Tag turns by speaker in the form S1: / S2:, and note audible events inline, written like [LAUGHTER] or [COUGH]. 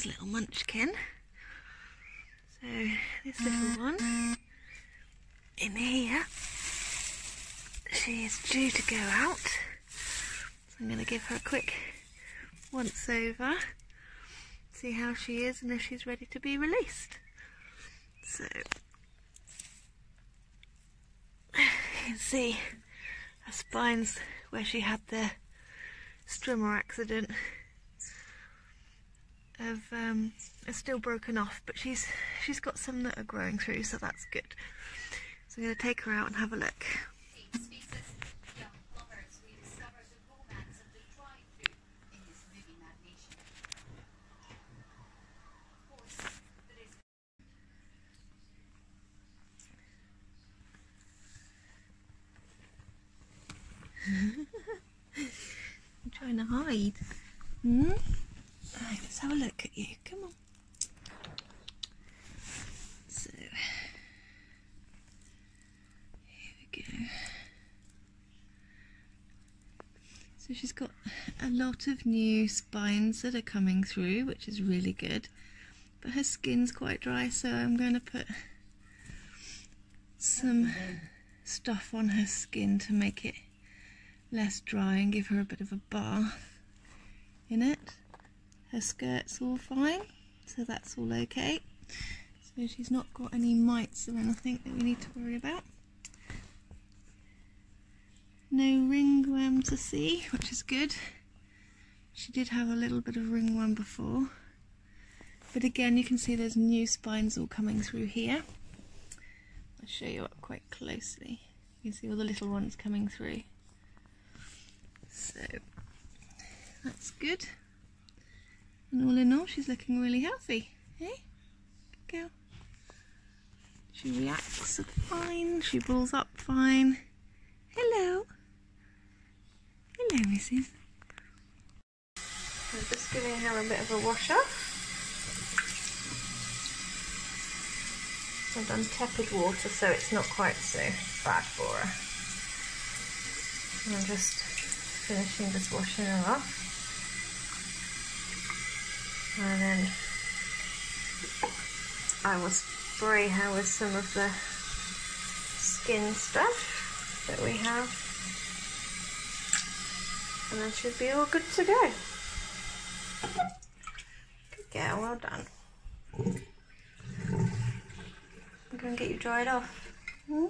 S1: his little munchkin. So this little one in here, she is due to go out. So I'm going to give her a quick once over, see how she is and if she's ready to be released. So you can see her spines where she had the strimmer accident have um, are still broken off, but she's she's got some that are growing through, so that's good. So I'm going to take her out and have a look. [LAUGHS] I'm trying to hide. Hmm? Right, let's have a look at you. Come on. So, here we go. So she's got a lot of new spines that are coming through, which is really good. But her skin's quite dry, so I'm going to put some stuff on her skin to make it less dry and give her a bit of a bath in it. Her skirt's all fine, so that's all okay. So she's not got any mites or anything that we need to worry about. No ringworm to see, which is good. She did have a little bit of ringworm before. But again, you can see there's new spines all coming through here. I'll show you up quite closely. You can see all the little ones coming through. So that's good. And all in all, she's looking really healthy. Hey, Good girl. She reacts fine. She balls up fine. Hello. Hello, Mrs. I'm just giving her a bit of a wash off. I've done tepid water so it's not quite so bad for her. And I'm just finishing just washing her off. And then I will spray her with some of the skin stuff that we have. And then she'll be all good to go. Good girl, well done. I'm going to get you dried off. Hmm?